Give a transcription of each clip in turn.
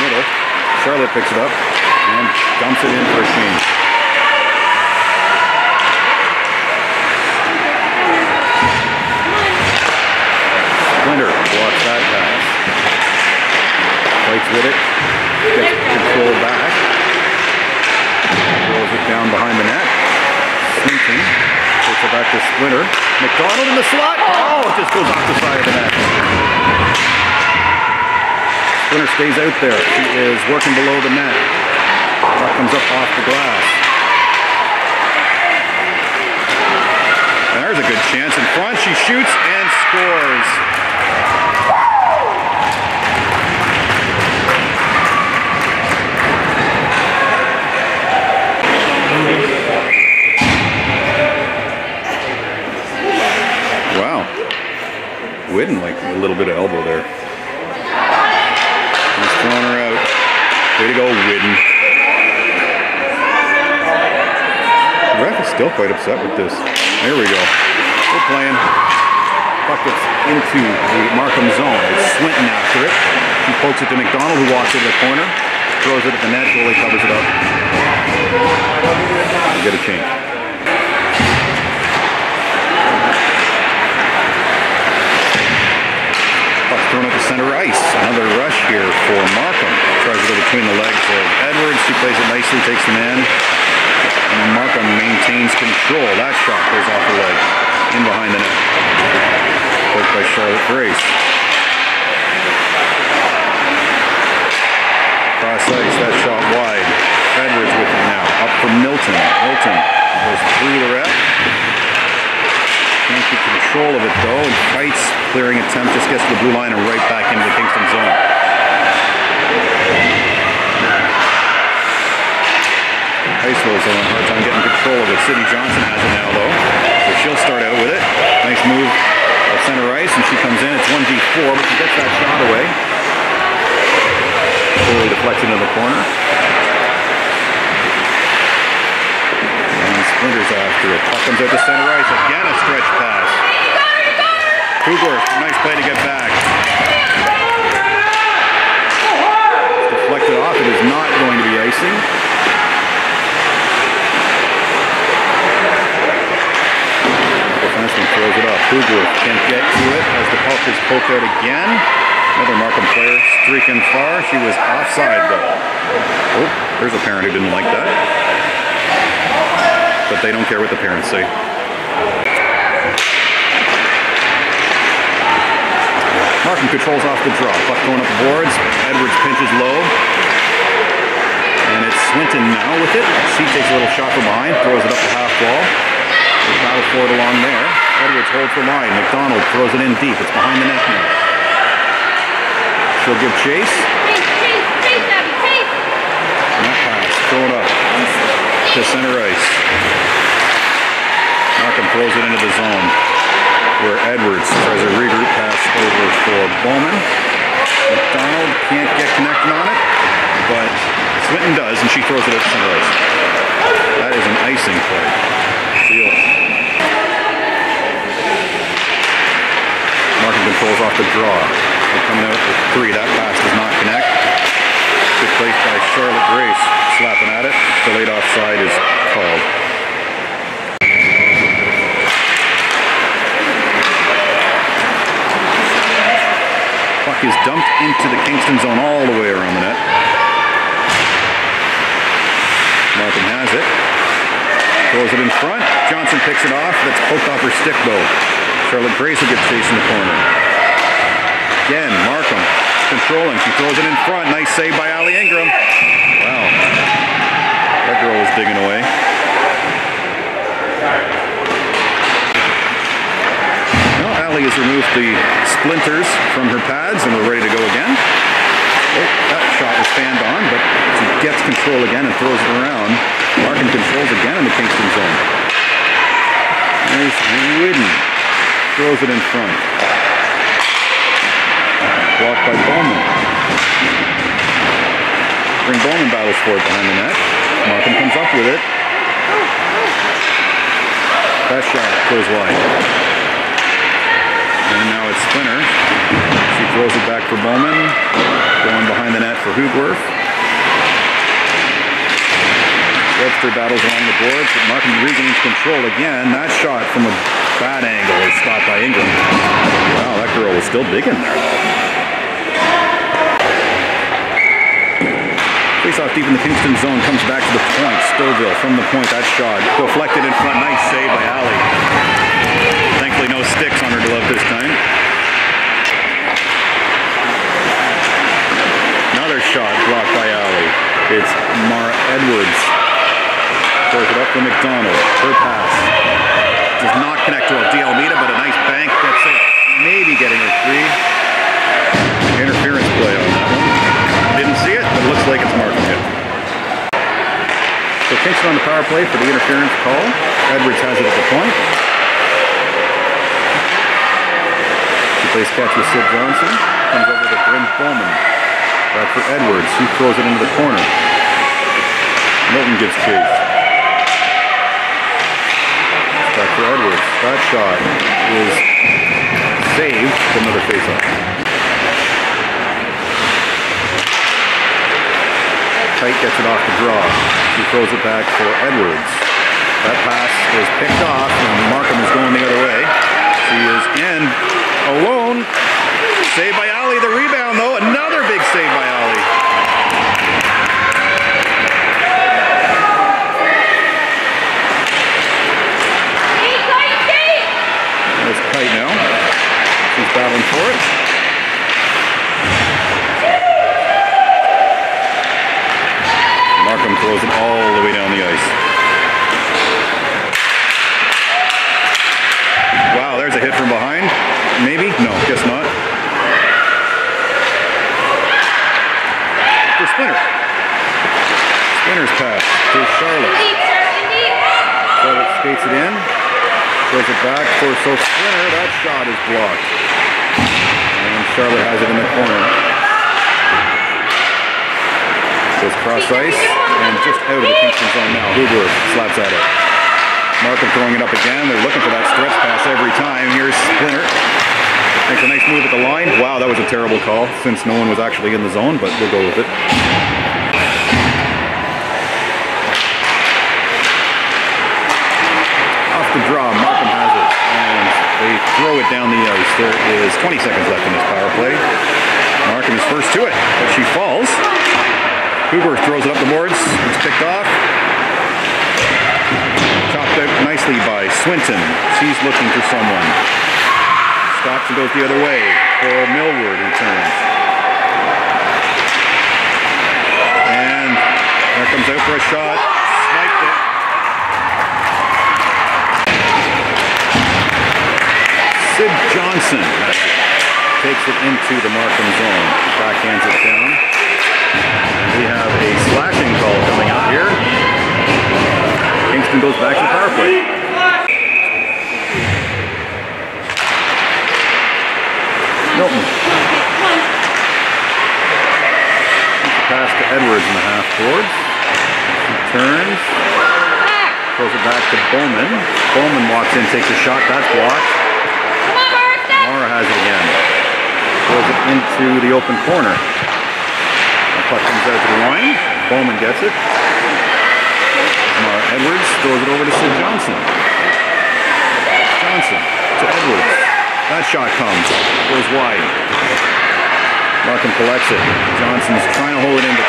middle. Charlotte picks it up and dumps it in for a change. Splinter blocks that pass. Fights with it. Gets control back. Throws it down behind the net. Swinton takes it back to Splinter. McDonald in the slot. Oh, it just goes off the side of the net. Splinter stays out there. She is working below the net. That comes up off the glass. There's a good chance in front. She shoots and scores. Wow. Whitten like a little bit of elbow there. Way to go, Whitten. The ref is still quite upset with this. There we go. We're playing. Puck gets into the Markham zone. It's Swinton after it. She pokes it to McDonald, who walks into the corner. Throws it at the net. Goalie covers it up. We get a change. Thrown up the center ice. Another rush here for Markham. Go between the legs of Edwards. She plays it nicely, takes the man. And Markham maintains control. That shot goes off the leg. In behind the net. Poked by Charlotte Grace. Cross ice, that shot wide. Edwards with it now. Up for Milton. Milton goes through the ref. Can't keep control of it though and fights. Clearing attempt just gets to the blue line and right back into the Kingston zone. Icelo's having a hard time getting control of it. Sydney Johnson has it now though. So she'll start out with it. Nice move at center ice and she comes in. It's 1v4 but she gets that shot away. Totally deflects into the corner. And Splinters after it. Puck comes out to center ice. Again a stretch pass. Kugler, nice play to get back. It's deflected off. It is not going to be icing. Throws it up. Kugler can't get to it as the puck is poked out again. Another Markham player streaking far. She was offside though. Oh, there's a parent who didn't like that. But they don't care what the parents say. Markham controls off the draw. Puck going up the boards. Edwards pinches low. And it's Swinton now with it. She takes a little shot from behind, throws it up the half wall. There's battle for it along there. Edwards holds the line. McDonald throws it in deep. It's behind the net now. She'll give chase. Chase, chase, chase, Abby, chase! Net pass. Throw it up to center ice. Markham throws it into the zone where Edwards tries a regroup pass over for Bowman. McDonald can't get connected on it, but Swinton does, and she throws it at center ice. That is an icing play. Feel it. Markham controls off the draw. They're coming out with three. That pass does not connect. Good place by Charlotte Grace. Slapping at it. Delayed offside is called. Puck is dumped into the Kingston zone all the way around the net. Markham has it. Throws it in front. Johnson picks it off. That's poked off her stick though. Charlotte Grayson gets chased in the corner. Again, Markham controlling. She throws it in front. Nice save by Ali Ingram. Wow. That girl was digging away. Now Ali has removed the splinters from her pads and we're ready to go again. Oh, that shot was fanned on, but she gets control again and throws it around. Markham controls again in the Kingston zone. There's Whidden. Throws it in front. Blocked by Bowman. Bring Bowman battles for it behind the net. Markham comes up with it. That shot goes wide. And now it's Splinter. She throws it back for Bowman. Going behind the net for Hoogworth. Webster battles along the boards, but Markham regains control again. That shot from a bad angle is stopped by Ingram. Wow, that girl was still digging there though. Face off deep in the Kingston zone, comes back to the point. Stouffville from the point, that shot. Deflected in front, nice save by Ali. Thankfully no sticks on her glove this time. Another shot blocked by Ali. It's Mara Edwards. Throws it up for McDonald. Her pass. Does not connect to a Almeida, but a nice bank gets it. Maybe getting a free. Interference play on that one. Didn't see it, but it looks like it's marking it. So Kingston on the power play for the interference call. Edwards has it at the point. She plays catch with Sid Johnson. Comes over to Bryn Bowman. Back for Edwards. He throws it into the corner. Milton gets chased. Back Edwards. That shot is saved. Another faceoff. Kite gets it off the draw. He throws it back for Edwards. That pass is picked off, and Markham is going the other way. She is in alone. Saved by Ali. The rebound, though. Another big save by Ali. Kate, Kate, Kate! There's Kite now. She's battling for it. Markham throws it all the way down the ice. Wow, there's a hit from behind. Maybe? No, guess not. For Splinter. Splinter's pass to Charlotte. Deep, sir, in deep. Charlotte skates it in. Throws it back for so Splinter. That shot is blocked. Charlotte has it in the corner. Goes cross ice and just out of the Kingston zone now. Hoover slaps at it. Markham throwing it up again. They're looking for that stretch pass every time. Here's Splinter. Makes a nice move at the line. Wow, that was a terrible call since no one was actually in the zone, but we'll go with it. Down the ice. There is 20 seconds left in this power play. Markham is first to it, but she falls. Hoover throws it up the boards. It's picked off. Chopped out nicely by Swinton. She's looking for someone. Stops and goes the other way for Millward who turns. And there comes out for a shot. Sid Johnson takes it into the Markham zone. Backhands it down. We have a slashing call coming up here. Kingston goes back to the power play. Milton. Pass to Edwards in the half boards. He turns. Throws it back to Bowman. Bowman walks in, takes a shot. That's blocked. Mara has it again. Throws it into the open corner. The puck comes out to the line. Bowman gets it. Mara Edwards throws it over to Sid Johnson. Johnson to Edwards. That shot comes. Goes wide. Markham collects it. Johnson's trying to hold it in, but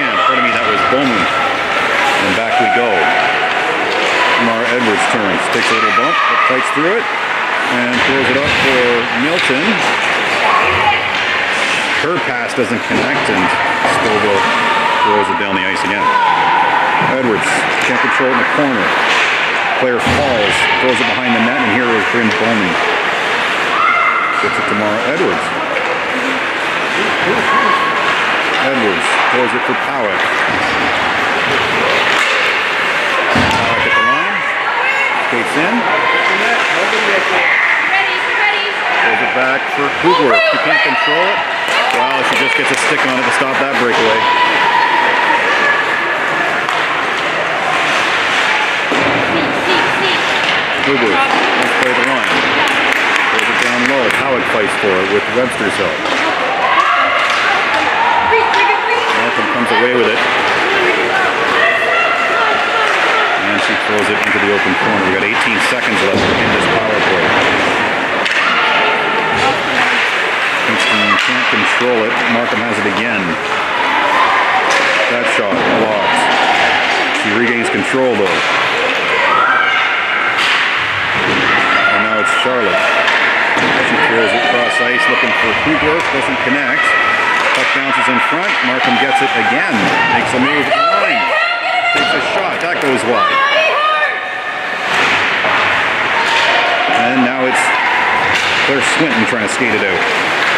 can't. Pardon me, that was Bowman. And back we go. Tamara Edwards turns, takes a little bump, but fights through it, and throws it up for Milton. Her pass doesn't connect, and Stouffville throws it down the ice again. Edwards can't control it in the corner. Player falls, throws it behind the net, and here is Bryn Bowman. Gets it to Mara Edwards. Edwards throws it for Powick. Powick at the line. Skates in. Ready. It back for Hoover. She can't control it. Wow, she just gets a stick on it to stop that breakaway. Wants to play the line. Throws it down low. Powick fights for it with Webster's help. Malcolm comes away with it. And she throws it into the open corner. We got 18 seconds left in this power play. Kingston can't control it. Markham has it again. That shot blocked. She regains control though. And now it's Charlotte. She throws it cross ice looking for Hugworth. Doesn't connect. Puck bounces in front. Markham gets it again. Makes a move line. Takes a shot. That goes wide. And now it's Claire Swinton trying to skate it out.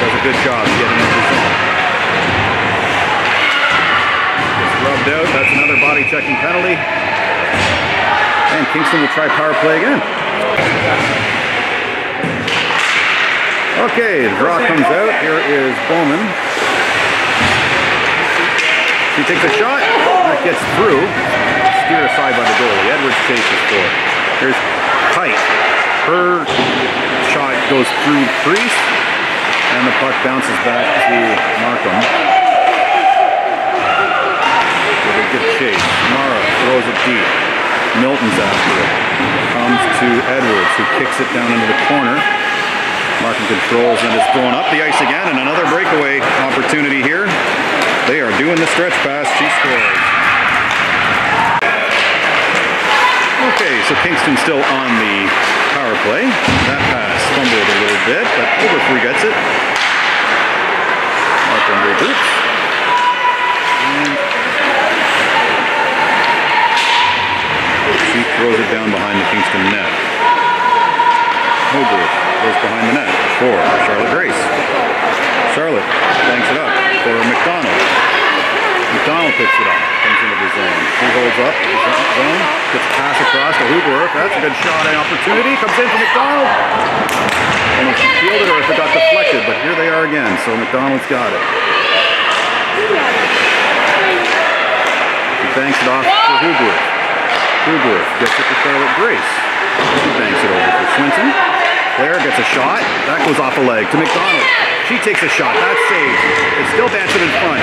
Does a good job getting into the zone. Gets rubbed out. That's another body checking penalty. And Kingston will try power play again. Okay, the draw comes out. Here is Bowman. She takes a shot. That gets through. Steered aside by the goalie. Edwards chases for it. Here's Pike. Her goes through crease. And the puck bounces back to Markham. With a good chase. Mara throws it deep. Milton's after it. Comes to Edwards, who kicks it down into the corner. Markham controls and is thrown up the ice again, and another breakaway opportunity here. They are doing the stretch pass. She scores. Okay, so Kingston still on the power play. That pass fumbled a little bit, but Overfree gets it. Markham regroups. And she throws it down behind the Kingston net. Hogarth goes behind the net for Charlotte Grace. Charlotte banks it up for McDonald. McDonald picks it up, comes into the zone. He holds up zone, gets a pass across to Hogarth. That's a good shot and opportunity. Comes in for McDonald. And if she fielded or if it got deflected, but here they are again. So McDonald's got it. He banks it off for Hogarth. Hogarth gets it to Charlotte Grace. She banks it over for Swinton. Claire gets a shot. That goes off a leg to McDonald. She takes a shot. That's saved. It's still dancing in front.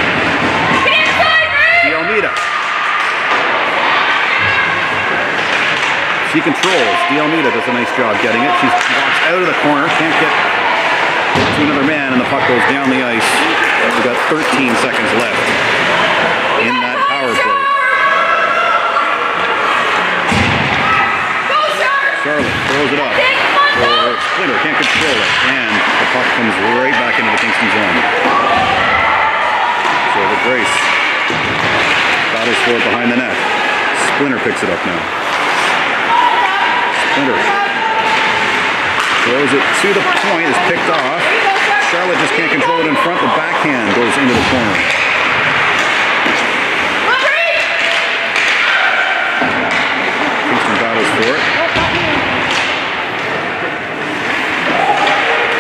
D'Almeida. She controls. D'Almeida does a nice job getting it. She walks out of the corner. Can't get to another man, and the puck goes down the ice. We've got 13 seconds left in that power play. Charlotte throws it up. Oh, Goal. Splinter. Can't control it. And the puck comes right back into the Kingston zone. So the Grace battles for it behind the net. Splinter picks it up now. Splinter throws it to the point, is picked off. Charlotte just can't control it in front. The backhand goes into the corner.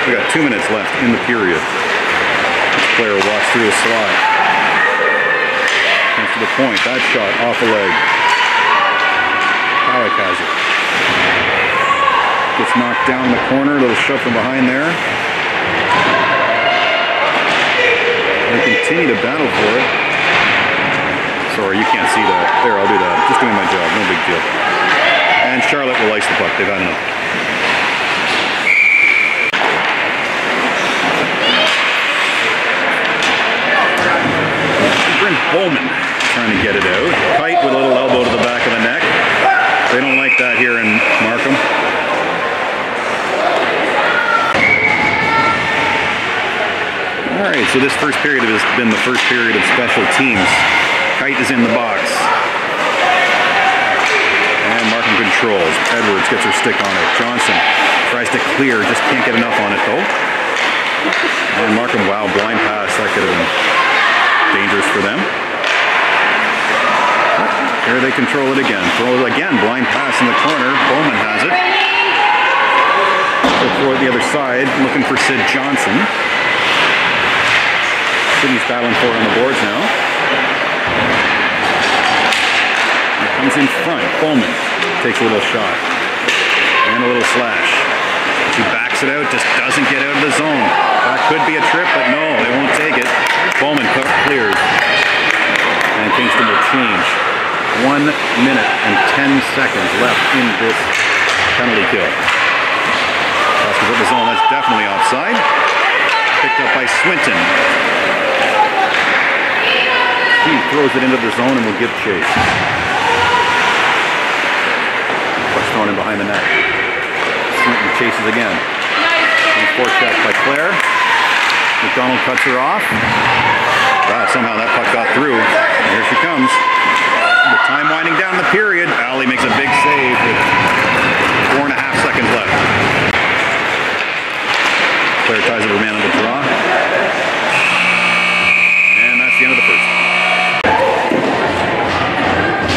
We got two minutes left in the period. This player walks through the slot. The point. That shot off a leg. Powick has it. Gets knocked down in the corner. A little shove from behind there. They continue to battle for it. Sorry, you can't see that. There, I'll do that. Just doing my job. No big deal. And Charlotte will ice the puck. They've had enough. Bryn Bowman trying to get it out. Kite with a little elbow to the back of the neck. They don't like that here in Markham. All right, so this first period has been the first period of special teams. Kite is in the box. And Markham controls. Edwards gets her stick on it. Johnson tries to clear, just can't get enough on it though. And Markham, wow, blind pass. That could have been dangerous for them. Here they control it again. Throw it again. Blind pass in the corner. Bowman has it. It the other side, looking for Sid Johnson. Sidney's battling for it on the boards now. Here comes in front. Bowman takes a little shot. And a little slash. She backs it out, just doesn't get out of the zone. That could be a trip, but no, they won't take it. Bowman clears. And Kingston will change. One minute and 10 seconds left in this penalty kill. Oscar put the zone, that's definitely offside. Picked up by Swinton. He throws it into the zone and will give chase. Thrown in behind the net. Swinton chases again. Forecheck by Claire. McDonald cuts her off. Wow, somehow that puck got through. And here she comes. The time winding down the period. Ali makes a big save with four and a half seconds left. Claire ties up her man on the draw. And that's the end of the first.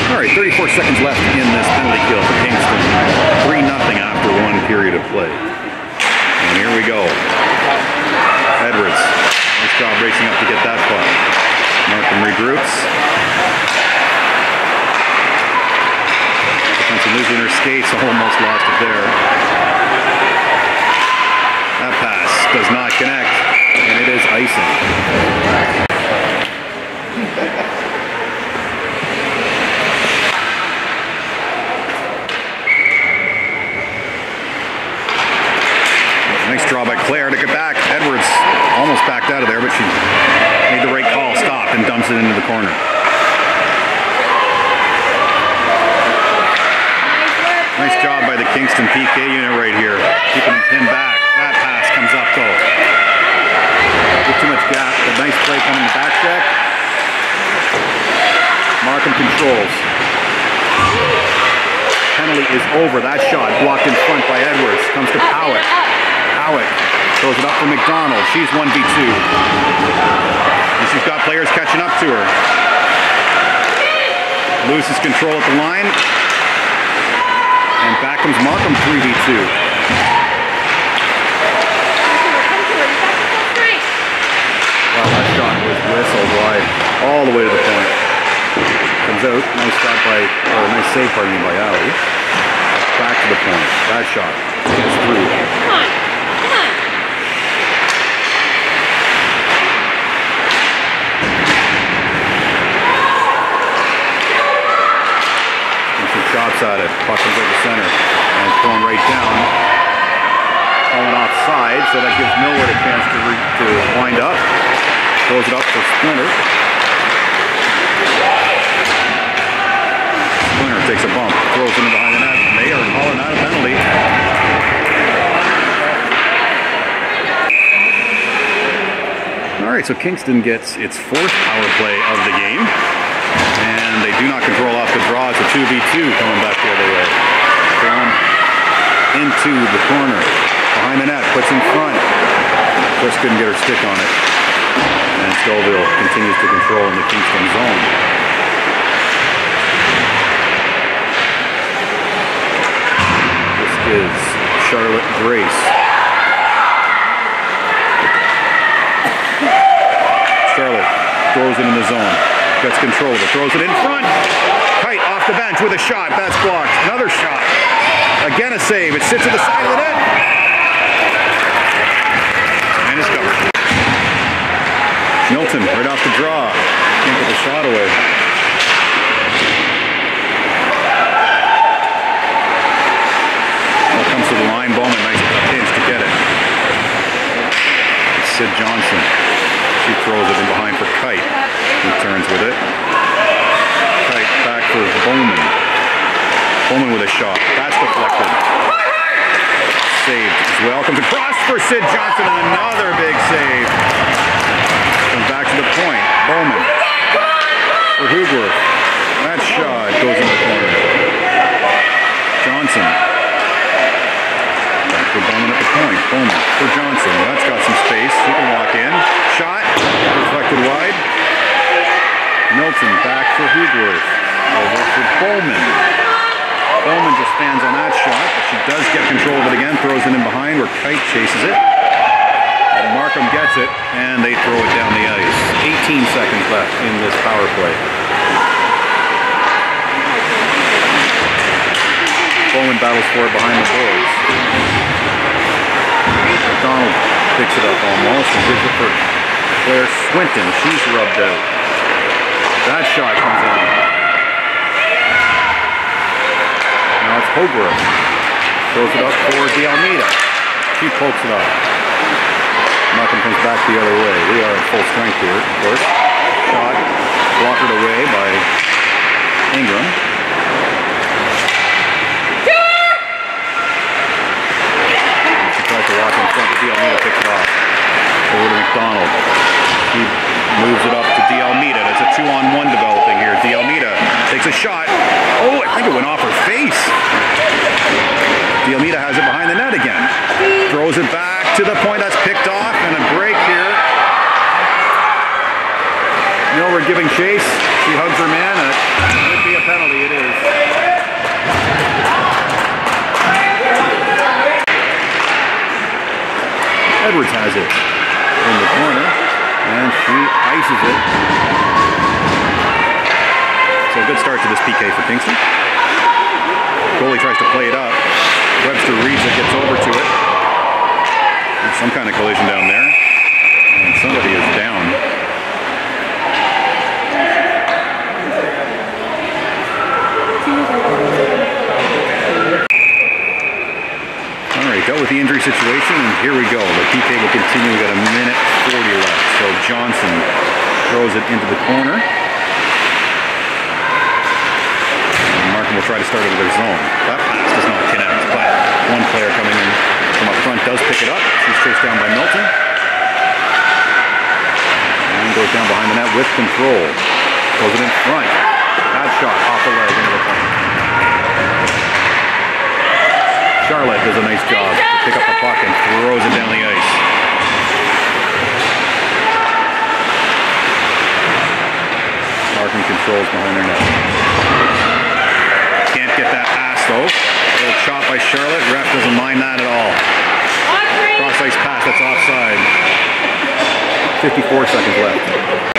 All right, 34 seconds left in this penalty kill for Kingston. 3 nothing after one period of play. And here we go. Edwards. Nice job racing up to get that puck. Markham regroups. Defensive losing her skates, almost lost it there. That pass does not connect, and it is icing. Nice draw by Claire to get back. Edwards almost backed out of there, but she made the right call, stopped, and dumps it into the corner. Nice job by the Kingston PK unit right here, keeping them pinned back. That pass comes up though. Too much gap, but nice play coming in the back check. Markham controls. Penalty is over. That shot blocked in front by Edwards. Comes to Powick. Howick throws it up for McDonald. She's 1v2. And she's got players catching up to her. Loses control at the line. And back comes Markham 3v2. Wow, that shot was whistled wide all the way to the point. Comes out. Nice shot by, or nice save, pardon me, by Ali. Back to the point. That shot gets through. Come on. Come on. And she chops at it. Puck comes over center. And it's right down. Falling offside, so that gives Millward a chance to, to wind up. Throws it up for Splinter. Splinter takes a bump, throws it in behind the net. They are calling that a penalty. All right, so Kingston gets its fourth power play of the game. They do not control off the draw. It's a 2v2 coming back the other way. Thrown into the corner. Behind the net, puts in front. Just couldn't get her stick on it. And Stouffville continues to control in the Kingston zone. This is Charlotte Grace. Charlotte throws it in the zone. Gets control of it. Throws it in front. Kite off the bench with a shot. That's blocked. Another shot. Again a save. It sits at the side of the net. And it's covered. Milton right off the draw. Can't get the shot away. Comes to the line. Bowman, nice pinch to get it. Sid Johnson. She throws it in behind for Kite. He turns with it. With a shot. That's deflected. Saved as well. Comes across for Sid Johnson another big save. Comes back to the point. Bowman for Hugworth. That shot goes in the corner. Johnson. Back for Bowman at the point. Bowman for Johnson. That's got some space. He can walk in. Shot. Deflected wide. Milton back for Hugworth. Over for Bowman. Bowman just stands on that shot, but she does get control of it again, throws it in behind where Kite chases it. And Markham gets it, and they throw it down the ice. 18 seconds left in this power play. Bowman battles for it behind the boards. McDonald picks it up almost and gives it for Claire Swinton. She's rubbed out. That shot comes in. It's Throws it up for D'Almeida. She pokes it up. Markham comes back the other way. We are at full strength here, of course. Shot blockered away by Ingram. She tries to walk in front, but D'Almeida picks it off. Over to McDonald. Moves it up to D'Almeida. That's a two-on-one developing here. D'Almeida takes a shot. Oh, I think it went off her face. D'Almeida has it behind the net again. Throws it back to the point that's picked off and a break here. Millward giving chase. She hugs her man it could be a penalty. It is. Edwards has it in the corner and she ices it. So a good start to this PK for Kingston. Goalie tries to play it up. Webster reads it, gets over to it. There's some kind of collision down there. And somebody is down. All right, dealt with the injury situation, and here we go. The PK will continue. We've got a minute 40 left. So Johnson throws it into the corner. And Markham will try to start it with their zone. That pass does not connect, but one player coming in from up front does pick it up. She's chased down by Milton. And goes down behind the net with control. Throws it in front. That shot off the leg into the corner. Charlotte does a nice job to pick up the puck and throws it down the ice. Markham controls behind their net. Can't get that pass though. A little chop by Charlotte. Ref doesn't mind that at all. Cross ice pass, that's offside. 54 seconds left.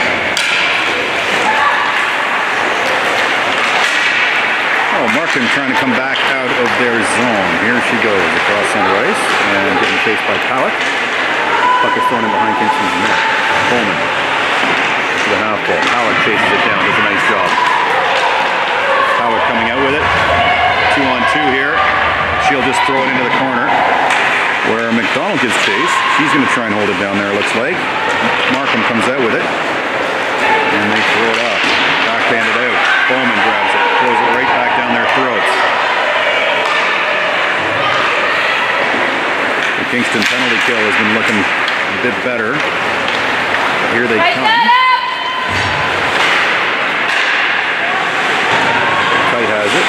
Markham trying to come back out of their zone. Here she goes across center ice and getting chased by Palak. Puck is thrown in behind Kingston's net. Coleman to the half ball. Palak chases it down. Does a nice job. Palak coming out with it. Two on two here. She'll just throw it into the corner where McDonald gives chase. She's going to try and hold it down there, it looks like. Markham comes out with it. And they throw it up. Backhanded out. Bowman grabs it. Throws it right back down their throats. The Kingston penalty kill has been looking a bit better. But here they come. Kite has it.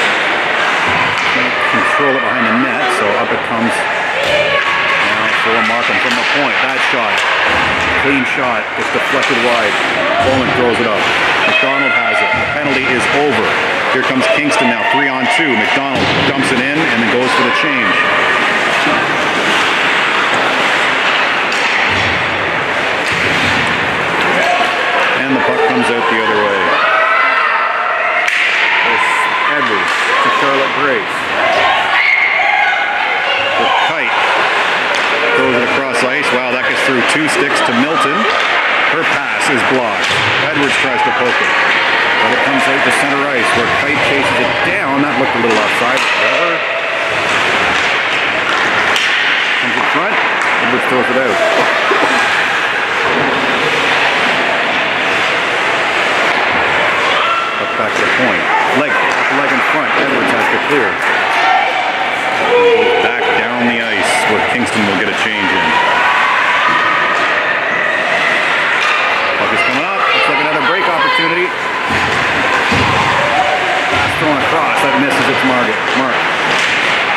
Can't control it behind the net, so up it comes now for Markham from the point. That shot. Clean shot. It's deflected wide. Bowman throws it up. McDonald has it. The penalty is over. Here comes Kingston now, three on two. McDonald dumps it in and then goes for the change. And the puck comes out the other way. There's Edwards to Charlotte Grace. The kite throws it across ice. Wow, that gets through two sticks to Milton. Her pass is blocked. Edwards tries to poke it. But it comes out to center ice where Kite chases it down. That looked a little offside. However, comes in front. Edwards throws it out. Puck back to the point. Leg, leg in front. Edwards has to clear. Back down the ice where Kingston will get a change in. Puck is coming up. Looks like another break opportunity. Misses its market. Mark.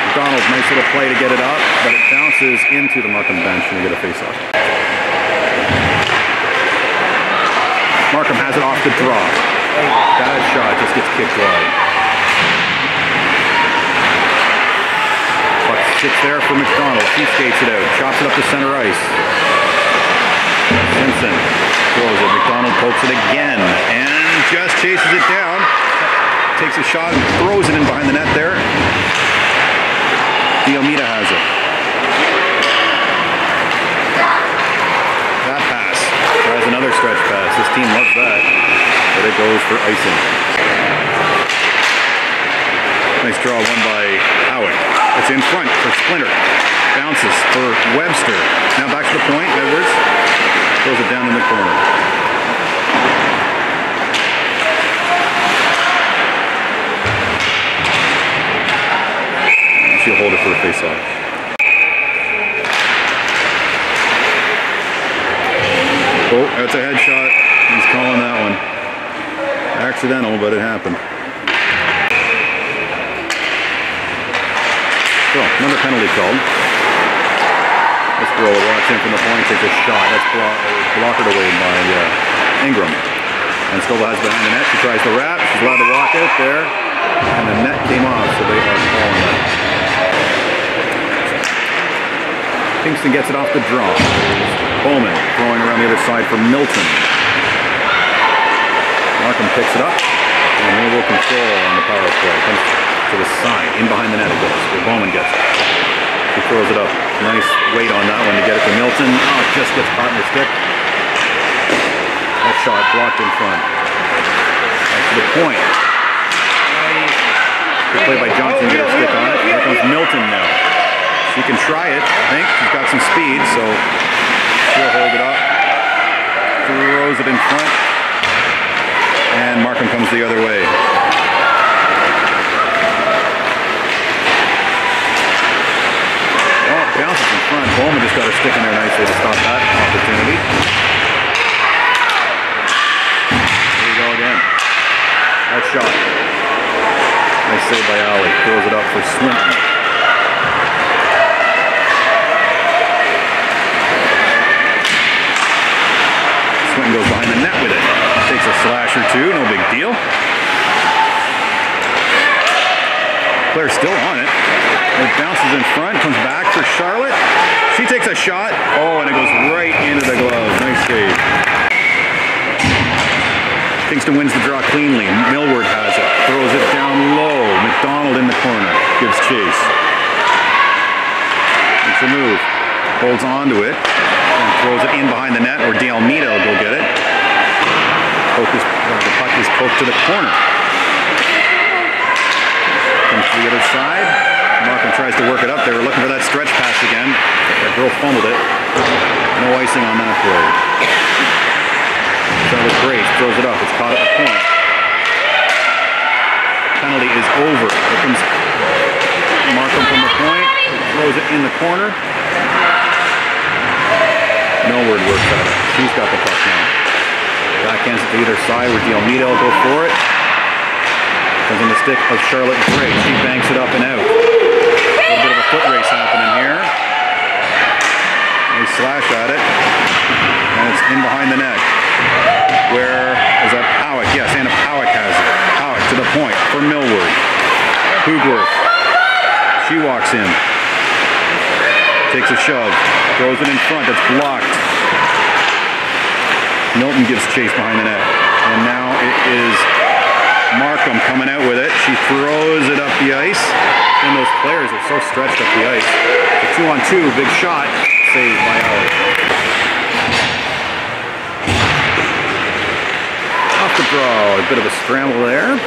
McDonald, nice little play to get it up, but it bounces into the Markham bench and we get a face-off. Markham has it off the draw. Bad shot, just gets kicked wide. Puck sits there for McDonald. He skates it out, chops it up to center ice. Simpson throws it. McDonald pokes it again and just chases it down. Takes a shot and throws it in behind the net there. the Diomita has it. That pass. Tries another stretch pass. This team loves that. But it goes for icing. Nice draw one by Howitt. It's in front for Splinter. Bounces for Webster. Now back to the point. Edwards throws it down in the corner. She'll hold it for a face-off. Oh, that's a headshot. He's calling that one. Accidental, but it happened. So, another penalty called. This girl walks in from the point, takes a shot. That's blo- blocked away by uh, Ingram. And Scoble has behind the net. She tries to wrap. She's allowed to walk out there. And the net came off, so they are calling that. Kingston gets it off the draw. Bowman throwing around the other side for Milton. Markham picks it up. And they will control on the power play. Comes to the side. In behind the net it goes. Where Bowman gets it. He throws it up. Nice weight on that one to get it to Milton. Oh, it just gets caught in the stick. That shot blocked in front. Back to the point. Good play by Johnson. Get a stick on it. Here comes Milton now. She can try it, I think. She's got some speed, so she'll hold it up. Throws it in front. And Markham comes the other way. Oh, bounces in front. Bowman just got her stick in there nicely to stop that opportunity. Here we go again. That shot. Nice save by Ali. Throws it up for Swinton goes behind the net with it. Takes a slash or two, no big deal. Claire's still on it. It bounces in front, comes back for Charlotte. She takes a shot. Oh, and it goes right into the glove. Nice save. Kingston wins the draw cleanly. Millward has it. Throws it down low. McDonald in the corner. Gives chase. Makes a move. Holds onto it. And throws it in behind the net, or D'Almeida will go get it. Poke uh, the puck is poked to the corner. Comes to the other side. Markham tries to work it up. They were looking for that stretch pass again. That girl fumbled it. No icing on that play. Charlotte Grace throws it up. It's caught at the point. Penalty is over. Here comes Markham from the point. Throws it in the corner. Millward works at it. She's got the puck now. Backhands it to either side where D'Almeida will go for it. Comes on the stick of Charlotte Grace. She banks it up and out. A little bit of a foot race happening here. They slash at it. And it's in behind the net. Where is that Powick? Yes, Anna Powick has it. Powick to the point for Millward. Hoogworth. She walks in. Takes a shove. Throws it in front. That's blocked. Milton gives chase behind the net. And now it is Markham coming out with it. She throws it up the ice. And those players are so stretched up the ice. Two on two, big shot. Saved by Ali. Draw, a bit of a scramble there.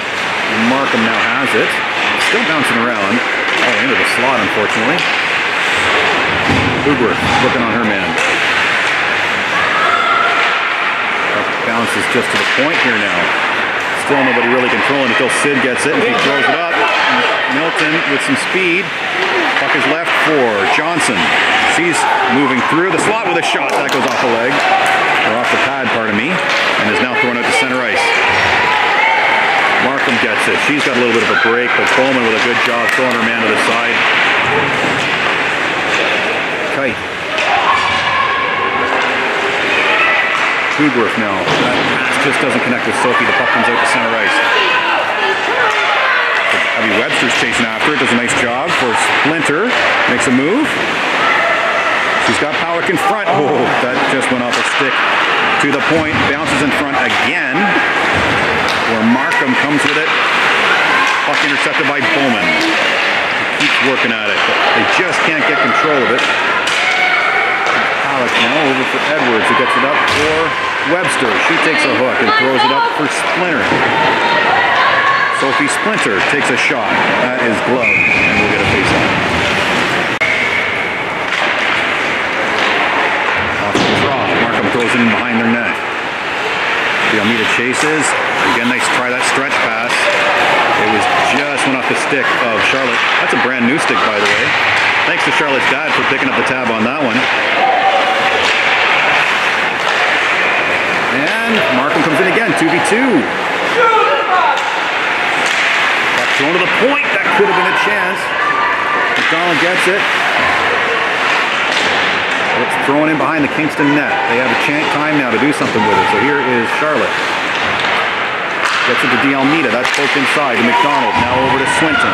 Markham now has it. Still bouncing around. Oh, into the slot, unfortunately. Hoover looking on her man. Bounces just to the point here now. Still nobody really controlling until Sid gets it and he throws it up. Milton with some speed. Puck is left for Johnson. She's moving through the slot with a shot. That goes off the leg. Or off the pad, pardon me. And is now thrown out to center ice. Markham gets it. She's got a little bit of a break, but Bowman with a good job throwing her man to the side. Kite. Hugworth now. That just doesn't connect with Sophie. The puck comes out to center ice. Abby Webster's chasing after it. Does a nice job for Splinter. Makes a move. She's got Powell in front. Oh, that just went off a stick to the point. Bounces in front again. Where Markham comes with it. Puck intercepted by Bowman. Keeps working at it. But they just can't get control of it. Pollock now over for Edwards who gets it up for Webster. She takes a hook and throws it up for Splinter. Sophie Splinter takes a shot. That is gloved and we'll get a face off. Off the draw. Markham throws in behind their net. D'Almeida chases. Again, nice try that stretch pass. It was just went off the stick of Charlotte. That's a brand new stick, by the way. Thanks to Charlotte's dad for picking up the tab on that one. And Markham comes in again, 2v2. Thrown to the point. That could have been a chance. McDonald gets it. It's thrown in behind the Kingston net. They have a time now to do something with it. So here is Charlotte. Gets it to D'Almeida. That's poked inside to McDonald. Now over to Swinton.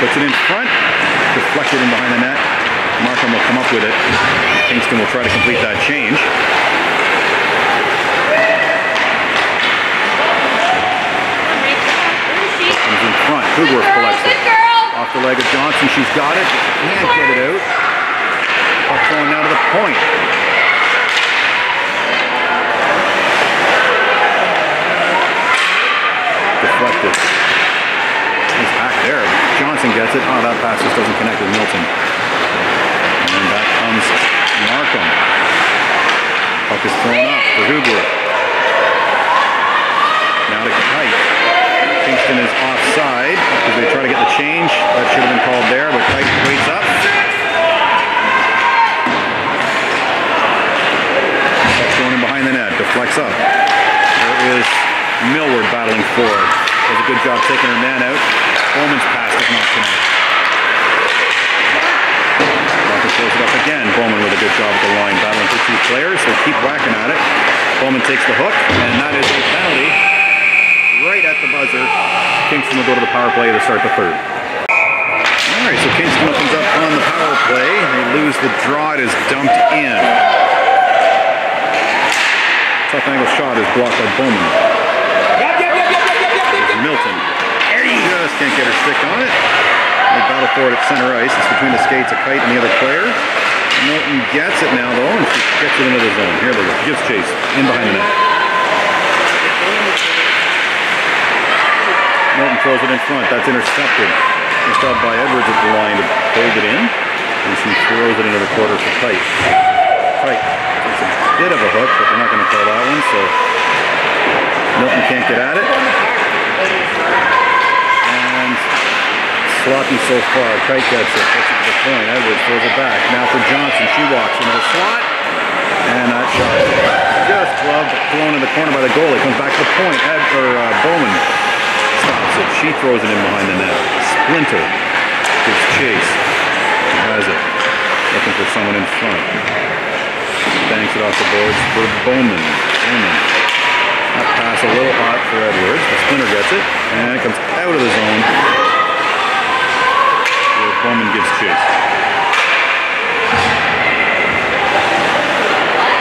Puts it in front. Deflected in behind the net. Markham will come up with it. Kingston will try to complete that change. Comes in collects it. Off the leg of Johnson. She's got it. Can't get it out. Puck going now to the point. Deflected. He's back there. Johnson gets it. Oh, that pass just doesn't connect with Milton. And back comes Markham. Puck is thrown up for Hugworth. Now to Kite. Kingston is offside because they try to get the change. That should have been called there, but Kite waits up. Puck's going in behind the net. Deflects up. There is Millward battling forward. Does a good job taking her man out. Bowman's pass does not connect. Marcus throws it up again. Bowman with a good job at the line, battling for two players. They keep whacking at it. Bowman takes the hook, and that is a penalty at the buzzer. Kingston will go to the power play to start the third. All right, so Kingston comes up on the power play. They lose the draw. It is dumped in. Tough angle shot is blocked by Bowman. There's Milton. Just can't get her stick on it. They battle for it at center ice. It's between the skates of Kite and the other player. Milton gets it now though, and she gets it into the zone. Here they go. Gives chase in behind the net. Milton throws it in front. That's intercepted. Job by Edwards at the line to hold it in. And she throws it into the quarter for Kite. Kite takes a bit of a hook, but they're not going to call that one, so Milton can't get at it. And sloppy so far. Kite gets it. Gets it to the point. Edwards throws it back. Now for Johnson. She walks into the slot. And that shot just gloved, thrown in the corner by the goalie. Comes back to the point. Ed, or uh, Bowman stops it. She throws it in behind the net. Splinter gives chase. Has it. Looking for someone in front. Banks it off the boards for Bowman. Bowman. That pass a little hot for Edwards, Splinter gets it. And it comes out of the zone. Where Bowman gives chase.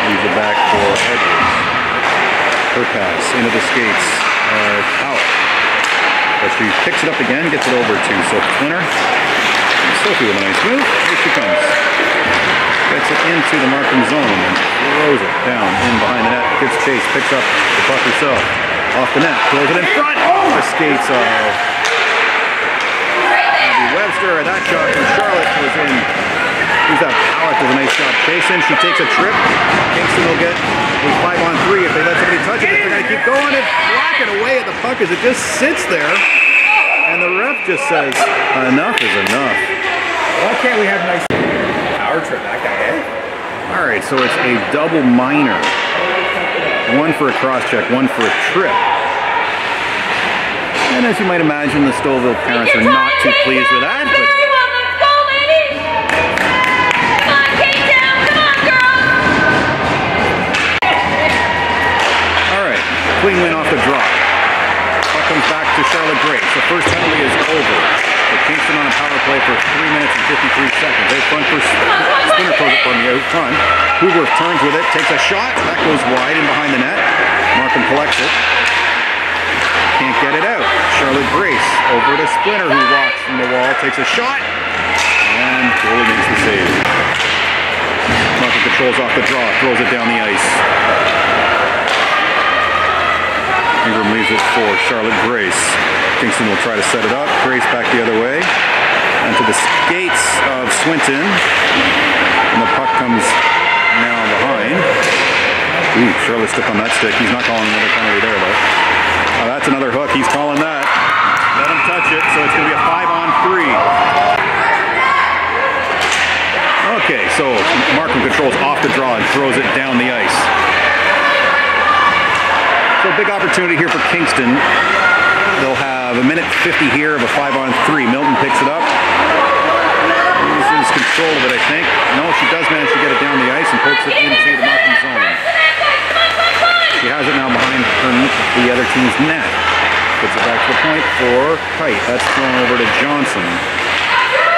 Leaves it back for Edwards. Her pass into the skates. Powell. But she picks it up again, gets it over to Sophie Splinter. Sophie with a nice move. Here she comes. Gets it into the Markham zone and throws it down in behind the net. Gives chase, picks up the puck herself. Off the net, throws it in front. The skates of Abby Webster. And that shot from Charlotte was in Who's that? Powick does a nice job chasing. She takes a trip. Kingston will get a five on three if they let somebody touch it. If they're going to keep going, it's whacking away at the puck as it just sits there. And the ref just says, enough is enough. Why can't we have nice power trip that guy, eh? All right, so it's a double minor. One for a cross check, one for a trip. And as you might imagine, the Stouffville parents are not too pleased with that, clean win off the draw. Puck comes back to Charlotte Grace. The first penalty is over. The Kingston on a power play for 3 minutes and 53 seconds. Out front for Splinter throws it from the out front. Hoover turns with it, takes a shot. That goes wide and behind the net. Markham collects it. Can't get it out. Charlotte Grace over to Splinter who walks from the wall, takes a shot. And goalie makes the save. Markham controls off the draw, throws it down the ice. Ingram leaves it for Charlotte Grace. Kingston will try to set it up. Grace back the other way. And to the skates of Swinton. And the puck comes now behind. Ooh, Charlotte stiff on that stick. He's not calling another penalty there, though. Oh, that's another hook. He's calling that. Let him touch it, so it's going to be a five on three. Okay, so Markham controls off the draw and throws it down the ice. So big opportunity here for Kingston. They'll have a minute 50 here of a five on three. Milton picks it up. Loses control of it, I think. No, she does manage to get it down the ice and pokes it into the Markham zone. She has it now behind her, the other team's net. Puts it back to the point for Kite. That's thrown over to Johnson.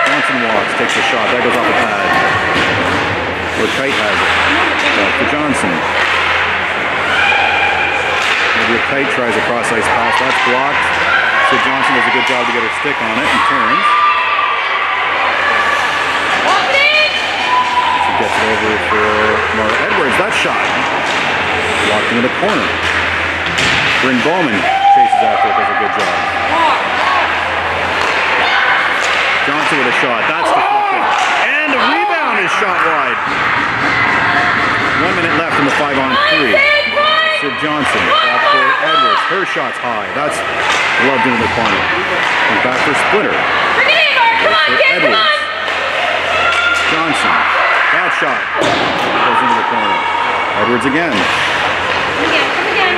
Johnson walks, takes a shot. That goes off the pad. Where Kite has it. Back to Johnson. Kite tries a cross ice pass. That's blocked. So Johnson does a good job to get her stick on it and turns. She gets it over for Mara Edwards. That shot. Walked into the corner. Bryn Bowman chases after it, does a good job. Johnson with a shot. That's deflected. And a rebound is shot wide. One minute left in the five on three. Johnson back for Edwards. Her shot's high. That's loved into the corner. And back for Splinter. Bring it in, Mark. Come on, For Kate. Come Edwards. on. Johnson. That shot goes into the corner. Edwards again. Come again. Come again.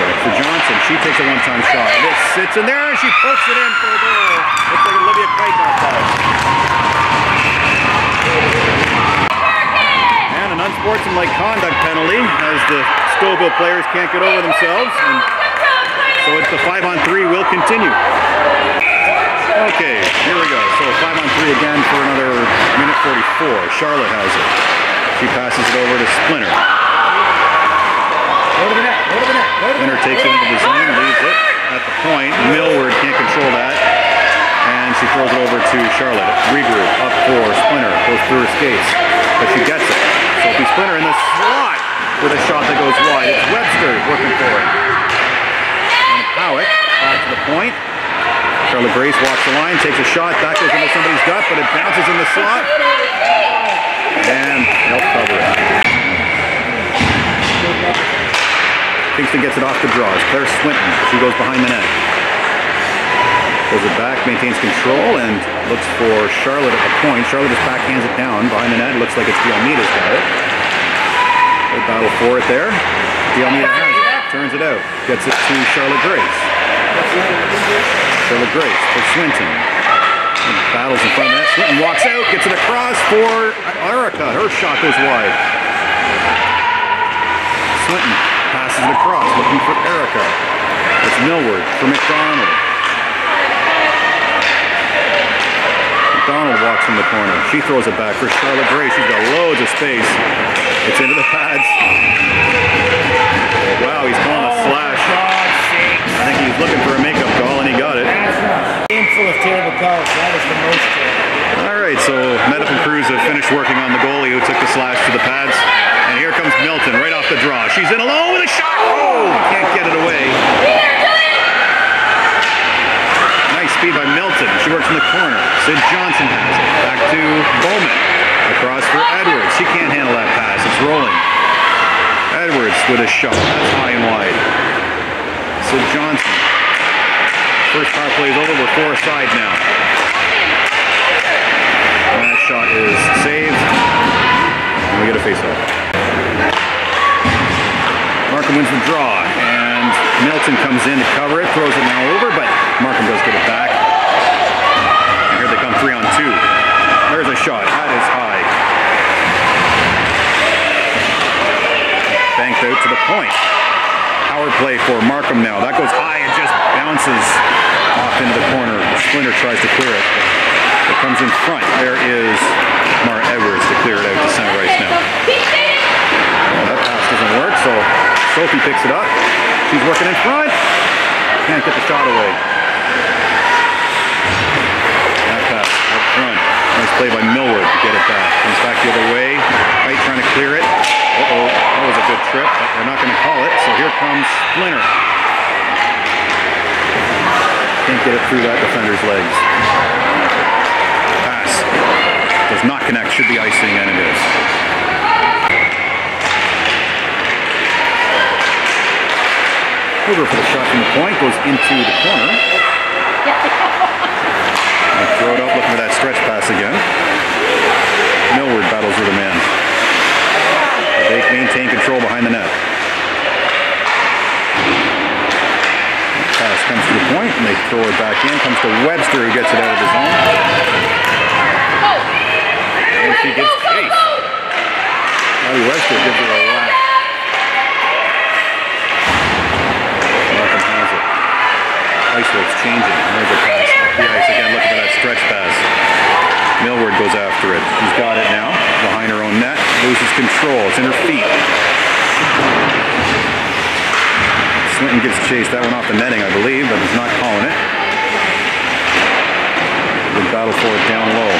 Back for Johnson. She takes a one-time shot. This sits in there and she puts it in for a goal. Looks like Olivia Kite got that. Unsportsmanlike conduct penalty as the Stouffville players can't get over themselves. And so it's the five on three will continue. Okay, here we go. So five on three again for another minute 44. Charlotte has it. She passes it over to Splinter. Go to the net, go to the net, go to the Splinter net. takes it into the zone, leaves it at the point. Millward can't control that. And she throws it over to Charlotte. Regroup up for Splinter. Goes through her skates. But she gets it. Sophie Splinter in the slot with a shot that goes wide. It's Webster working for it. And Howick back to the point. Charlotte Grace walks the line, takes a shot. That goes into somebody's gut, but it bounces in the slot. And they'll cover it. Kingston gets it off the draws. Claire Swinton, she goes behind the net. Pulls it back, maintains control, and looks for Charlotte at the point. Charlotte just backhands it down behind the net. Looks like it's D'Almeida's got it. They battle for it there. D'Almeida has it. Turns it out. Gets it to Charlotte Grace. Charlotte Grace for Swinton. And battles in front of that. Swinton walks out, gets it across for Erica. Her shot goes wide. Swinton passes it across, looking for Erica. It's Millward for McDonald. McDonald walks in the corner. She throws it back for Charlotte Gray. She's got loads of space. It's into the pads. Wow, he's calling a slash. God's. I think he was looking for a makeup call and he got it. Game full of terrible calls. That is the most terrible. All right, so medical crews have finished working on the goalie who took the slash to the pads. And here comes Milton right off the draw. She's in alone with a shot. Oh, can't get it away. Speed by Milton. She works in the corner. Sid Johnson has it. Back to Bowman. Across for Edwards. He can't handle that pass. It's rolling. Edwards with a shot. That's high and wide. Sid Johnson. First power play is over. We're four aside now. And that shot is saved. And we get a face-off. Markham wins the draw, Milton comes in to cover it, throws it now over, but Markham does get it back. And here they come three on two. There's a shot. That is high. Banked out to the point. Power play for Markham now. That goes high and just bounces off into the corner. Splinter tries to clear it. It comes in front. There is Mara Edwards to clear it out to center ice now. Well, that pass doesn't work, so Sophie picks it up. She's working in front. Can't get the shot away. That pass up front. Nice play by Millward to get it back. Comes back the other way. Kite trying to clear it. Uh-oh, that was a good trip, but they're not going to call it. So here comes Splinter. Can't get it through that defender's legs. Pass. Does not connect. Should be icing, and it is. Hoover for the shot from the point, goes into the corner. And throw it up, looking for that stretch pass again. Millward battles with a man. They maintain control behind the net. Pass comes to the point, and they throw it back in. Comes to Webster, who gets it out of the zone. And she gets chased. Now Webster gives it a whack. Markham has it. Ice works changing. There's a pass. The ice again looking for that stretch pass. Millward goes after it. She's got it now. Behind her own net. Loses control. It's in her feet. Swinton gets chased. That one off the netting, I believe, but he's not calling it. Big battle for it down low.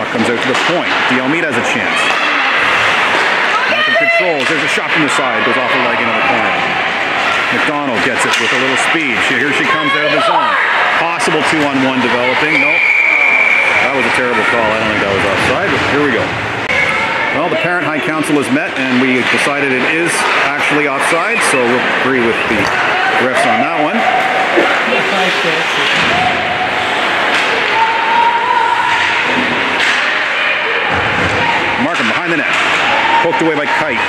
Puck comes out to the point. D'Almeida has a chance. Markham controls. There's a shot from the side. Goes off the leg into the corner. McDonald gets it with a little speed. She, here she comes out of the zone. Possible two on one developing. Nope. That was a terrible call. I don't think that was offside, but here we go. Well, the parent high council has met and we decided it is actually offside, so we'll agree with the refs on that one. Markham behind the net. Poked away by Kite.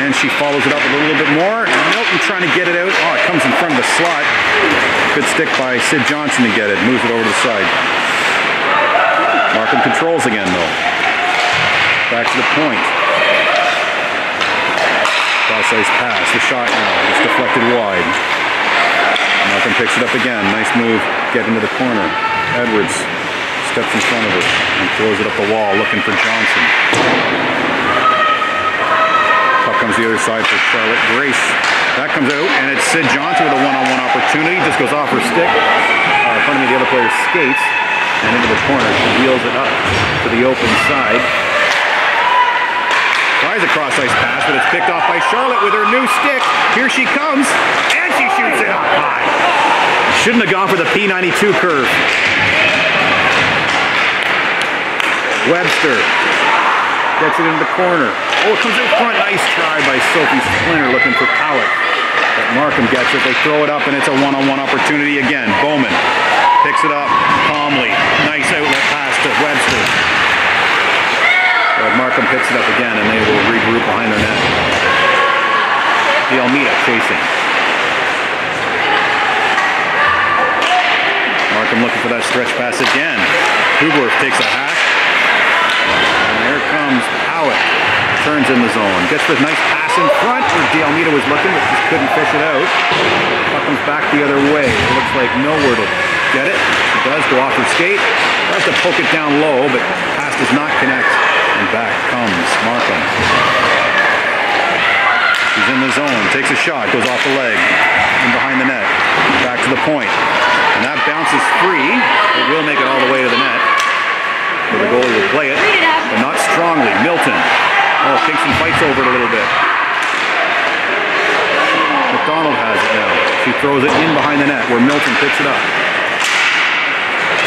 And she follows it up a little bit more. Milton trying to get it out. Oh, it comes in front of the slot. Good stick by Sid Johnson to get it. Moves it over to the side. Markham controls again, though. Back to the point. Cross ice pass. The shot now. It's deflected wide. Markham picks it up again. Nice move. Get into the corner. Edwards steps in front of her and throws it up the wall looking for Johnson. Comes the other side for Charlotte Grace. That comes out, and it's Sid Johnson with a one-on-one opportunity. Just goes off her stick. Uh, in front of me, the other player skates and into the corner. She wheels it up to the open side. Tries a cross ice pass, but it's picked off by Charlotte with her new stick. Here she comes, and she shoots it up high. Shouldn't have gone for the P92 curve. Webster gets it in the corner. Oh, it comes in front. Nice try by Sophie Splinter looking for Powell. But Markham gets it. They throw it up, and it's a one-on-one opportunity again. Bowman picks it up calmly. Nice outlet pass to Webster. But Markham picks it up again, and they will regroup behind their net. D'Almeida chasing. Markham looking for that stretch pass again. Hugworth takes a hack. Comes Howitt. Turns in the zone. Gets the nice pass in front where D'Almeida was looking, but just couldn't fish it out. Puck comes back the other way. It looks like nowhere to get it. She does go off her skate. Tries to poke it down low, but pass does not connect. And back comes Markham. He's in the zone. Takes a shot. Goes off the leg. And behind the net. Back to the point. And that bounces free. It will make it all the way to the net. So the goalie will play it, but not strongly. Milton. Oh, Kingston fights over it a little bit. McDonald has it now. She throws it in behind the net where Milton picks it up.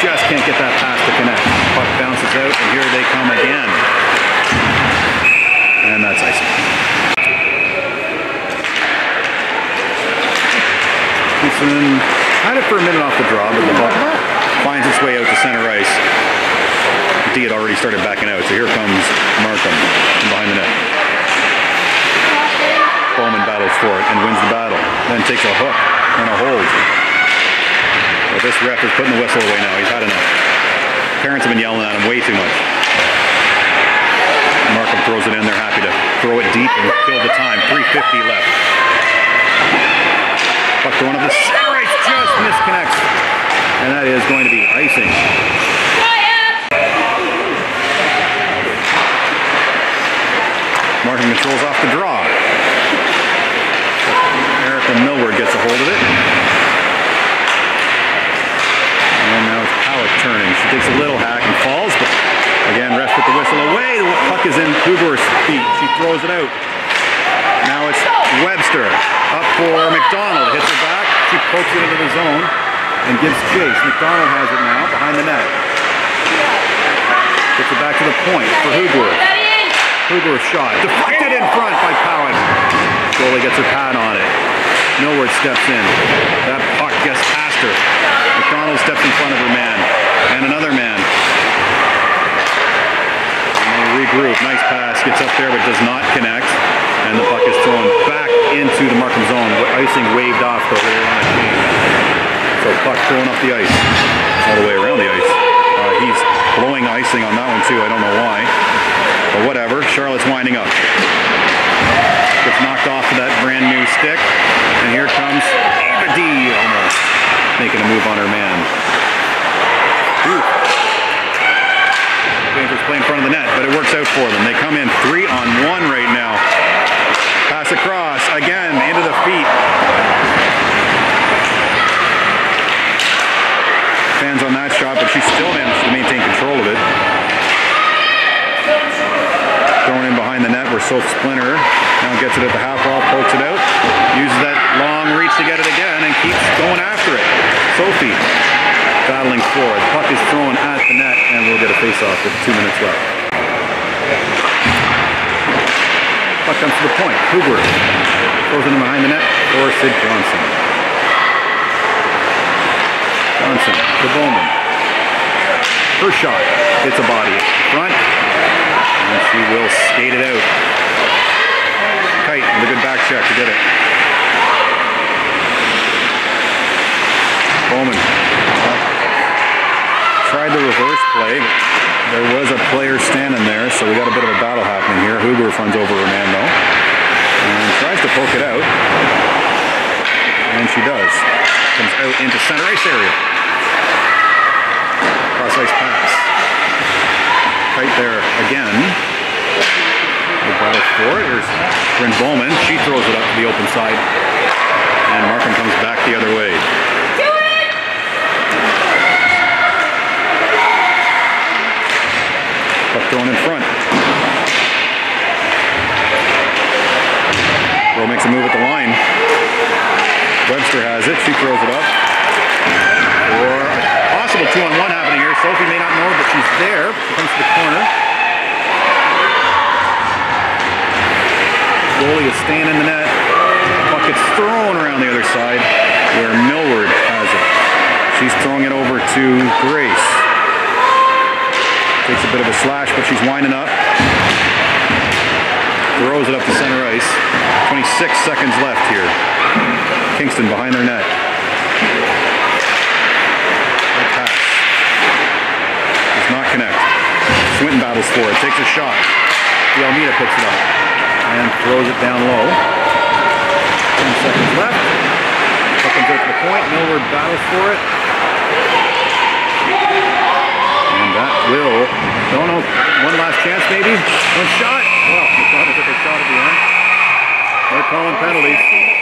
Just can't get that pass to connect. Puck bounces out, and here they come again. And that's icing. Kingston had it for a minute off the draw, but the puck finds its way out to center ice. D had already started backing out, so here comes Markham from behind the net. Bowman battles for it and wins the battle. Then takes a hook and a hold. But this ref is putting the whistle away now. He's had enough. Parents have been yelling at him way too much. Markham throws it in. They're happy to throw it deep and kill the time. 350 left. Puck going up the just misconnects. And that is going to be icing. Markham controls off the draw. Erica Millward gets a hold of it. And now it's Powell turning. She takes a little hack and falls, but again, ref put the whistle away. The puck is in Huber's feet. She throws it out. Now it's Webster up for McDonald. Hits her back. She pokes it into the zone and gives chase. McDonald has it now behind the net. Gets it back to the point for Huber. Huber shot. Deflected in front by Cowan. Goalie gets her pad on it. Millward steps in. That puck gets past her. McDonald steps in front of her man. And another man. And they regroup. Nice pass. Gets up there but does not connect. And the puck is thrown back into the Markham zone. Icing waved off the way on a change. So puck thrown off the ice. All the way around the ice. Uh, he's blowing icing on that one too. I don't know why. But whatever. Charlotte's winding up. Gets knocked off of that brand new stick. And here comes Ava D almost making a move on her man. Ooh. Rangers play in front of the net, but it works out for them. They come in three on one right now. Pass across again into the feet. Fans on that shot, but she still managed to maintain control of it. Thrown where Soph Splinter now gets it at the half wall, pokes it out, uses that long reach to get it again, and keeps going after it. Sophie battling for it. Puck is thrown at the net, and we'll get a face-off with two minutes left. Puck comes to the point. Huber throws it in behind the net for Sid Johnson. Johnson to Bowman. Her shot hits a body front, and she will skate it out. Kite with a good back check to did it. Bowman tried the reverse play. There was a player standing there, so we got a bit of a battle happening here. Huber runs over though, and tries to poke it out, and she does. Comes out into center ice area. Cross ice pass. Right there again. The battle for it. Here's Bryn Bowman. She throws it up to the open side. And Markham comes back the other way. Puck thrown in front. Rowe makes a move at the line. Webster has it. She throws it up. Or possible two on one happening here. Sophie may not know, but she's there. Comes to the corner. Goalie is staying in the net. Puck gets thrown around the other side where Millward has it. She's throwing it over to Grace. Takes a bit of a slash, but she's winding up. Throws it up to center ice. 26 seconds left here. Kingston behind their net. Good pass. Does not connect. Swinton battles for it. Takes a shot. D'Almeida picks it up and throws it down low. 10 seconds left. Puck comes to the point. Millward battles for it. And that will, don't know, one last chance maybe? One shot? Well, McDonald took a shot at the end. They're calling penalties.